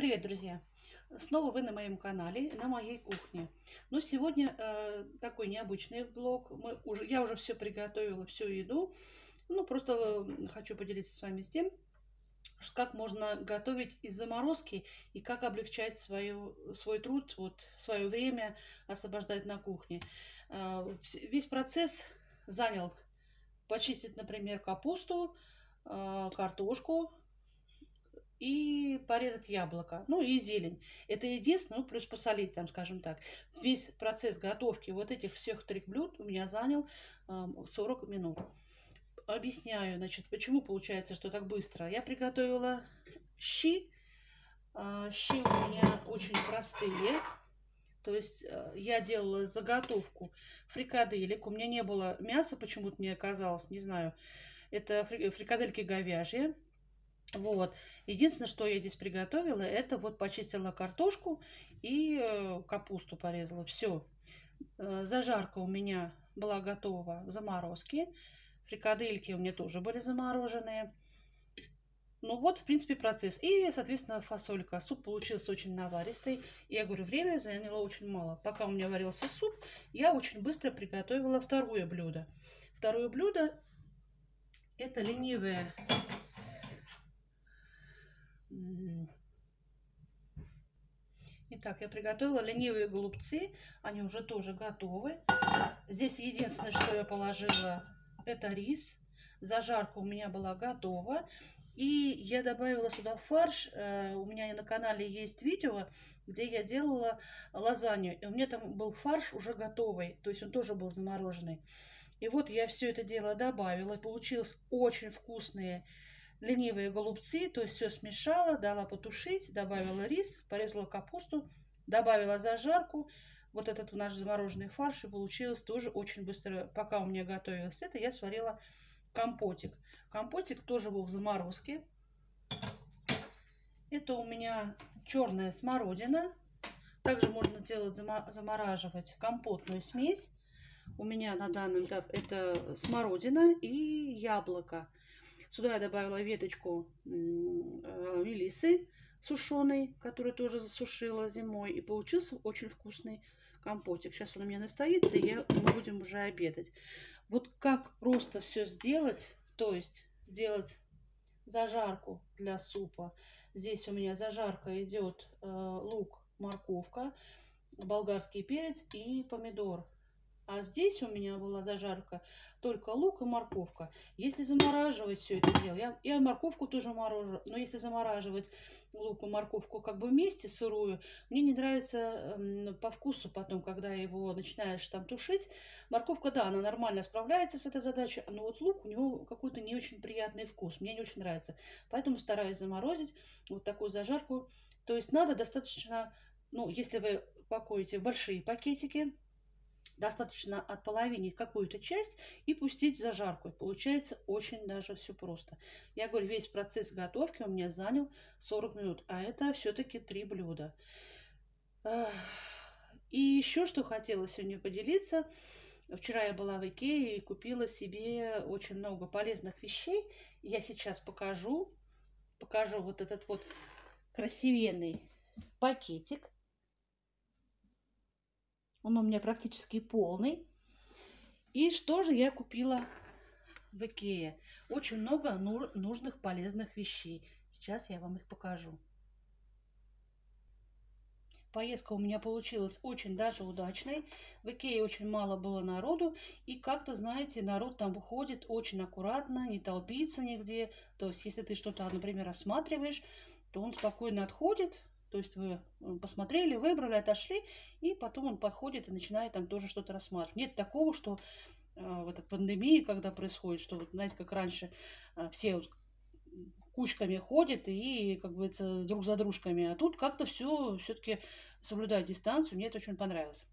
Привет, друзья! Снова вы на моем канале, на моей кухне. Но сегодня э, такой необычный влог. Мы уже, я уже все приготовила, всю еду. Ну, просто э, хочу поделиться с вами с тем, как можно готовить из заморозки и как облегчать свою, свой труд, вот, свое время освобождать на кухне. Э, весь процесс занял почистить, например, капусту, э, картошку, и порезать яблоко, ну и зелень. Это единственное, ну, плюс посолить там, скажем так. Весь процесс готовки вот этих всех трех блюд у меня занял э, 40 минут. Объясняю, значит, почему получается, что так быстро. Я приготовила щи. Э, щи у меня очень простые. То есть э, я делала заготовку фрикаделек. У меня не было мяса, почему-то не оказалось, не знаю. Это фрикадельки говяжьи вот. Единственное, что я здесь приготовила, это вот почистила картошку и э, капусту порезала. Все. Э, зажарка у меня была готова в заморозке. Фрикадельки у меня тоже были замороженные. Ну вот, в принципе, процесс. И, соответственно, фасолька. Суп получился очень наваристый. Я говорю, время заняло очень мало. Пока у меня варился суп, я очень быстро приготовила второе блюдо. Второе блюдо – это ленивое Итак, я приготовила ленивые голубцы. Они уже тоже готовы. Здесь единственное, что я положила, это рис. Зажарка у меня была готова. И я добавила сюда фарш. Э, у меня на канале есть видео, где я делала лазанью. И у меня там был фарш уже готовый. То есть он тоже был замороженный. И вот я все это дело добавила. Получилось очень вкусные ленивые голубцы, то есть все смешала, дала потушить, добавила рис, порезала капусту, добавила зажарку, вот этот наш замороженный фарш, и получилось тоже очень быстро. Пока у меня готовилось это, я сварила компотик. Компотик тоже был в заморозке. Это у меня черная смородина. Также можно делать, замораживать компотную смесь. У меня на данном этапе это смородина и яблоко. Сюда я добавила веточку э, мелисы сушеной, которую тоже засушила зимой. И получился очень вкусный компотик. Сейчас он у меня настоится, и я, мы будем уже обедать. Вот как просто все сделать, то есть сделать зажарку для супа. Здесь у меня зажарка идет э, лук, морковка, болгарский перец и помидор. А здесь у меня была зажарка только лук и морковка. Если замораживать все это дело, я, я морковку тоже морожу, но если замораживать лук и морковку как бы вместе сырую, мне не нравится э, по вкусу потом, когда его начинаешь там тушить. Морковка, да, она нормально справляется с этой задачей, но вот лук у него какой-то не очень приятный вкус, мне не очень нравится. Поэтому стараюсь заморозить вот такую зажарку. То есть надо достаточно, ну, если вы пакуете большие пакетики, Достаточно отполовинить какую-то часть и пустить зажарку. Получается очень даже все просто. Я говорю, весь процесс готовки у меня занял 40 минут, а это все-таки три блюда. И еще что хотела сегодня поделиться. Вчера я была в Икее и купила себе очень много полезных вещей. Я сейчас покажу. Покажу вот этот вот красивенный пакетик он у меня практически полный. И что же я купила в Икее? Очень много нужных полезных вещей. Сейчас я вам их покажу. Поездка у меня получилась очень даже удачной. В Икее очень мало было народу. И как-то, знаете, народ там выходит очень аккуратно, не толпится нигде. То есть, если ты что-то, например, рассматриваешь, то он спокойно отходит, то есть вы э, посмотрели, выбрали, отошли, и потом он подходит и начинает там тоже что-то рассматривать. Нет такого, что э, в этой пандемии, когда происходит, что, вот, знаете, как раньше э, все вот кучками ходят и, как говорится, друг за дружками. А тут как-то все все-таки соблюдает дистанцию. Мне это очень понравилось.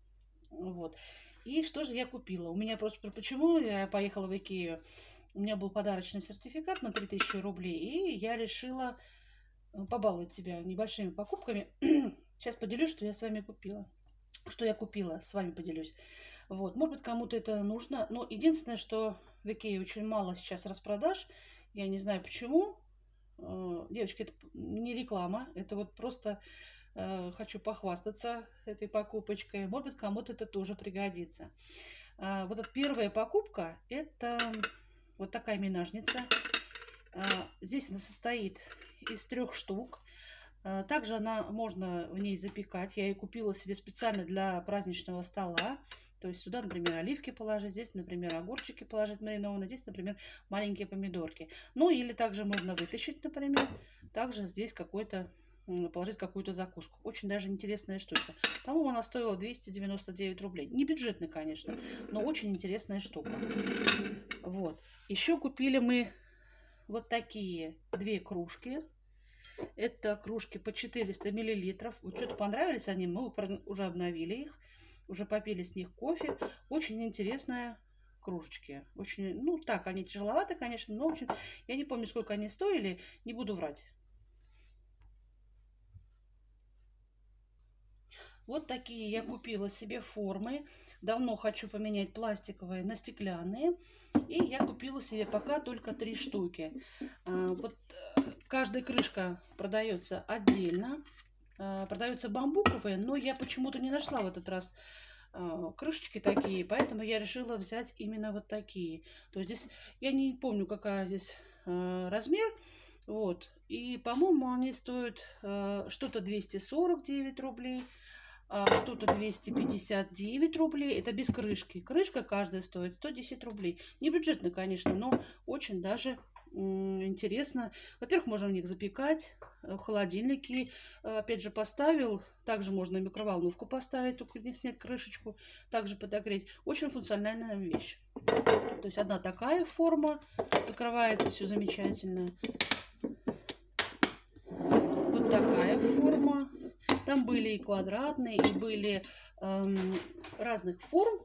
Вот. И что же я купила? У меня просто... Почему я поехала в Икею? У меня был подарочный сертификат на 3000 рублей, и я решила побаловать себя небольшими покупками. Сейчас поделюсь, что я с вами купила. Что я купила, с вами поделюсь. Вот, может быть, кому-то это нужно. Но единственное, что в Икее очень мало сейчас распродаж. Я не знаю почему. Э, девочки, это не реклама, это вот просто э, хочу похвастаться этой покупочкой. Может быть, кому-то это тоже пригодится. Э, вот эта первая покупка, это вот такая минажница. Здесь она состоит из трех штук. Также она можно в ней запекать. Я ее купила себе специально для праздничного стола. То есть сюда, например, оливки положить, здесь, например, огурчики положить маринованные, здесь, например, маленькие помидорки. Ну, или также можно вытащить, например, также здесь какой-то положить какую-то закуску. Очень даже интересная штука. По-моему, она стоила 299 рублей. Не бюджетная, конечно, но очень интересная штука. Вот. Еще купили мы вот такие две кружки. Это кружки по 400 миллилитров. Вот что-то понравились они, мы уже обновили их уже попили с них кофе. Очень интересная кружечки. Очень, ну так, они тяжеловаты, конечно, но очень... Я не помню, сколько они стоили, не буду врать. Вот такие я купила себе формы. Давно хочу поменять пластиковые на стеклянные. И я купила себе пока только три штуки. А, вот э, каждая крышка продается отдельно. А, продаются бамбуковые, но я почему-то не нашла в этот раз а, крышечки такие, поэтому я решила взять именно вот такие. То есть здесь, я не помню, какая здесь размер, вот, и, по-моему, они стоят что-то 249 рублей, что-то 259 рублей. Это без крышки. Крышка каждая стоит 110 рублей. Не бюджетно, конечно, но очень даже интересно. Во-первых, можно в них запекать э, в холодильнике. Э, опять же, поставил. Также можно микроволновку поставить, только не снять крышечку. Также подогреть. Очень функциональная вещь. То есть одна такая форма. Закрывается все замечательно. Вот такая форма. Там были и квадратные, и были эм, разных форм.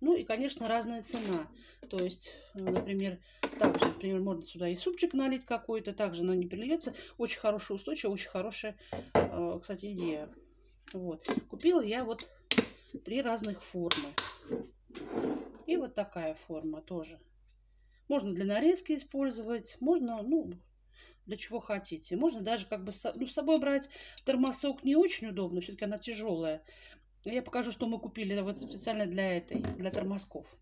Ну и, конечно, разная цена. То есть, э, например, также, например, можно сюда и супчик налить какой-то, также но не перельется. Очень хорошая устойчивая, очень хорошая, э, кстати, идея. Вот. Купила я вот три разных формы. И вот такая форма тоже. Можно для нарезки использовать, можно, ну, для чего хотите. Можно даже как бы ну, с собой брать термосок не очень удобно, все-таки она тяжелая. Я покажу, что мы купили вот специально для этой, для тормозков.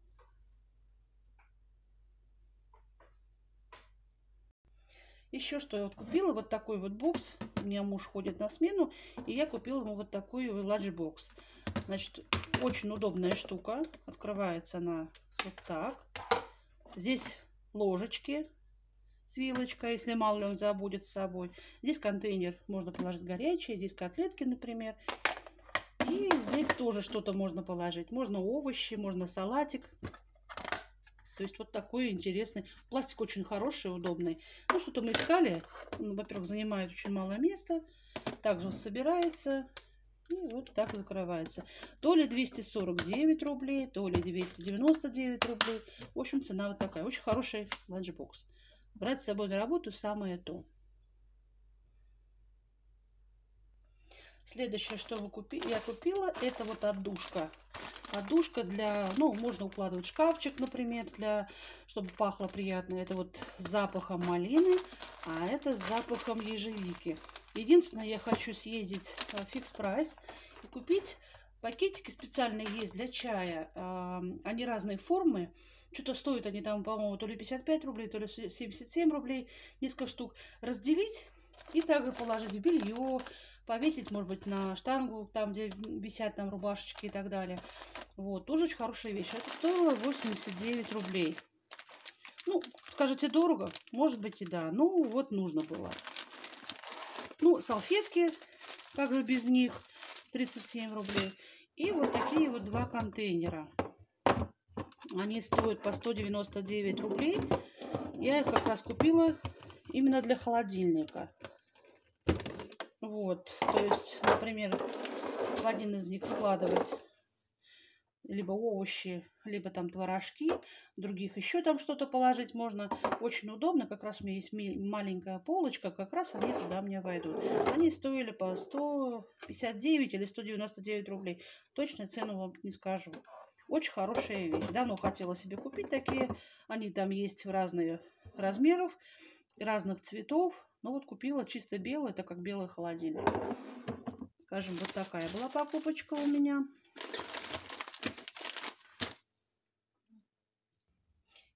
Еще что я вот купила, вот такой вот бокс. У меня муж ходит на смену, и я купила ему вот такой ланчбокс. Значит, очень удобная штука. Открывается она вот так. Здесь ложечки с вилочкой, если мало ли он забудет с собой. Здесь контейнер, можно положить горячее. Здесь котлетки, например. И здесь тоже что-то можно положить. Можно овощи, можно салатик. То есть вот такой интересный. Пластик очень хороший, удобный. Ну, что-то мы искали. Ну, во-первых, занимает очень мало места. Также он собирается. И вот так закрывается. То ли 249 рублей, то ли 299 рублей. В общем, цена вот такая. Очень хороший ланчбокс. Брать с собой на работу самое то. Следующее, что вы купи... я купила, это вот отдушка. Отдушка для, ну, можно укладывать шкафчик, например, для, чтобы пахло приятно. Это вот с запахом малины, а это с запахом ежевики. Единственное, я хочу съездить в фикс прайс и купить пакетики специальные есть для чая. Они разные формы. Что-то стоят они там, по-моему, то ли 55 рублей, то ли 77 рублей. Несколько штук разделить и также положить в белье, повесить, может быть, на штангу, там, где висят там рубашечки и так далее. Вот, тоже очень хорошая вещь. Это стоило 89 рублей. Ну, скажете, дорого? Может быть и да. Ну, вот нужно было. Ну, салфетки, как же без них, 37 рублей. И вот такие вот два контейнера. Они стоят по 199 рублей. Я их как раз купила именно для холодильника. Вот, то есть, например, в один из них складывать либо овощи, либо там творожки, других еще там что-то положить можно. Очень удобно, как раз у меня есть маленькая полочка, как раз они туда мне войдут. Они стоили по 159 или 199 рублей. Точную цену вам не скажу. Очень хорошая вещь. Давно хотела себе купить такие. Они там есть в разных размеров, разных цветов. Ну вот купила чисто белый, это как белый холодильник. Скажем, вот такая была покупочка у меня.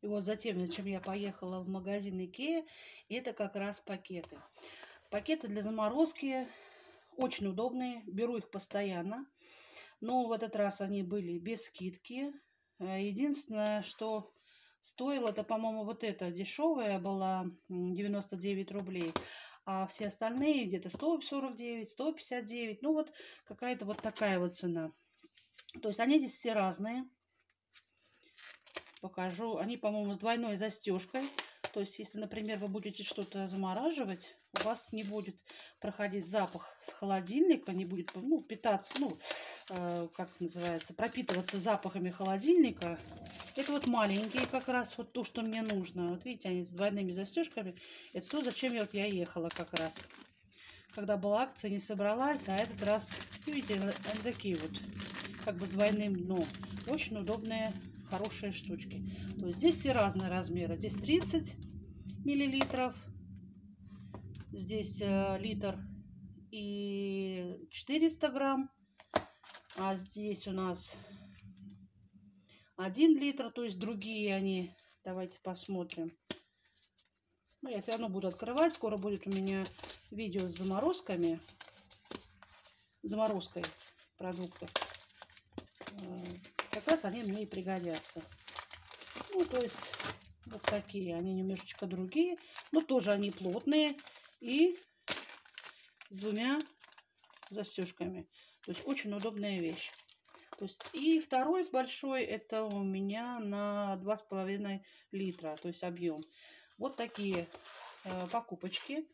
И вот затем, зачем я поехала в магазин Икея, это как раз пакеты. Пакеты для заморозки очень удобные, беру их постоянно. Но в этот раз они были без скидки. Э, единственное, что стоило, это, по-моему, вот эта дешевая была 99 рублей. А все остальные где-то 149, 159. Ну вот какая-то вот такая вот цена. То есть они здесь все разные. Покажу. Они, по-моему, с двойной застежкой. То есть, если, например, вы будете что-то замораживать, у вас не будет проходить запах с холодильника, не будет ну, питаться, ну, э, как называется, пропитываться запахами холодильника. Это вот маленькие как раз вот то, что мне нужно. Вот видите, они с двойными застежками. Это то, зачем я, вот я ехала как раз. Когда была акция, не собралась, а этот раз, видите, они такие вот, как бы с двойным дном. Очень удобные хорошие штучки. То есть здесь все разные размеры. Здесь 30 миллилитров, здесь э, литр и 400 грамм, а здесь у нас 1 литр, то есть другие они. Давайте посмотрим. Ну, я все равно буду открывать. Скоро будет у меня видео с заморозками. Заморозкой продуктов. Раз они мне и пригодятся. Ну, то есть, вот такие. Они немножечко другие. Но тоже они плотные. И с двумя застежками. То есть, очень удобная вещь. То есть, и второй большой, это у меня на 2,5 литра, то есть объем. Вот такие э, покупочки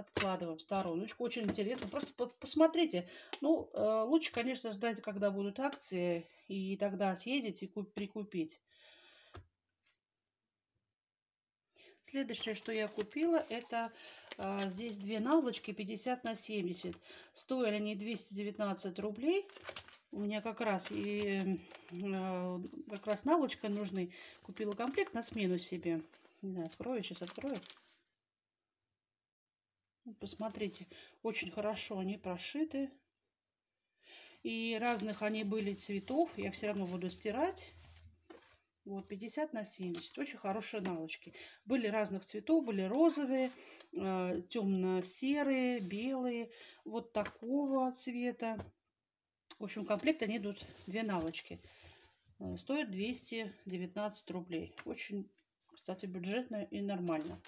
откладываем в стороночку. Очень интересно. Просто посмотрите. Ну, э, лучше, конечно, ждать, когда будут акции, и тогда съездить и прикупить. Следующее, что я купила, это а, здесь две наволочки 50 на 70. Стоили они 219 рублей. У меня как раз и а, как раз наволочка нужны. Купила комплект на смену себе. Не знаю, открою, сейчас открою. Посмотрите, очень хорошо они прошиты. И разных они были цветов. Я все равно буду стирать. Вот, 50 на 70. Очень хорошие наволочки. Были разных цветов. Были розовые, э, темно-серые, белые. Вот такого цвета. В общем, в комплект они идут две наволочки. Э, стоят 219 рублей. Очень, кстати, бюджетно и нормально.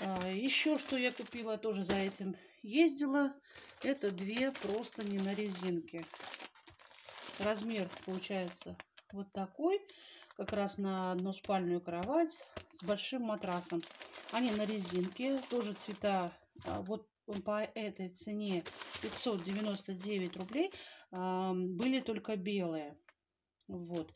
А, еще что я купила, тоже за этим ездила. Это две просто не на резинке. Размер получается вот такой. Как раз на односпальную кровать с большим матрасом. Они на резинке. Тоже цвета. А, вот по этой цене 599 рублей. Были только белые. Вот.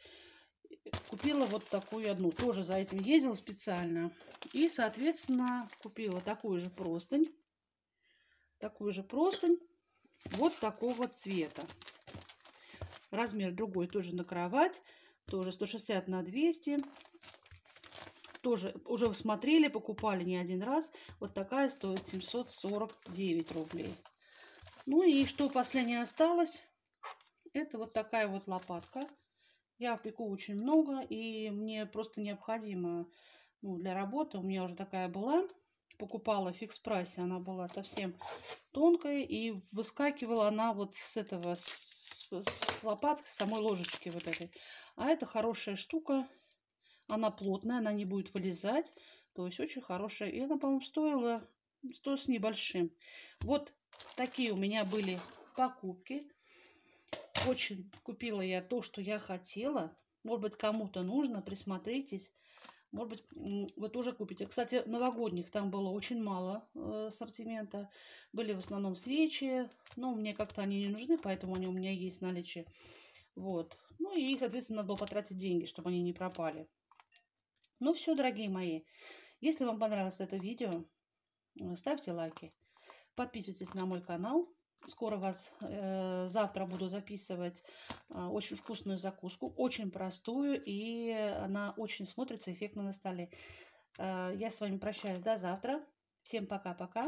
Купила вот такую одну. Тоже за этим ездила специально. И, соответственно, купила такую же простынь. Такую же простынь. Вот такого цвета. Размер другой тоже на кровать. Тоже 160 на 200. Тоже уже смотрели, покупали не один раз. Вот такая стоит 749 рублей. Ну и что последнее осталось? Это вот такая вот лопатка. Я пеку очень много, и мне просто необходимо ну, для работы. У меня уже такая была. Покупала в фикс-прайсе. Она была совсем тонкая, и выскакивала она вот с этого, с, с лопатки, с самой ложечки вот этой. А это хорошая штука. Она плотная, она не будет вылезать. То есть очень хорошая. И она, по-моему, стоила 100 с небольшим. Вот такие у меня были покупки. Очень купила я то, что я хотела. Может быть, кому-то нужно, присмотритесь. Может быть, вы тоже купите. Кстати, новогодних там было очень мало э, ассортимента. Были в основном свечи, но мне как-то они не нужны, поэтому они у меня есть в наличии. Вот. Ну и, соответственно, надо было потратить деньги, чтобы они не пропали. Ну все, дорогие мои. Если вам понравилось это видео, э, ставьте лайки. Подписывайтесь на мой канал. Скоро вас э, завтра буду записывать э, очень вкусную закуску, очень простую, и она очень смотрится эффектно на столе. Э, я с вами прощаюсь до завтра. Всем пока-пока.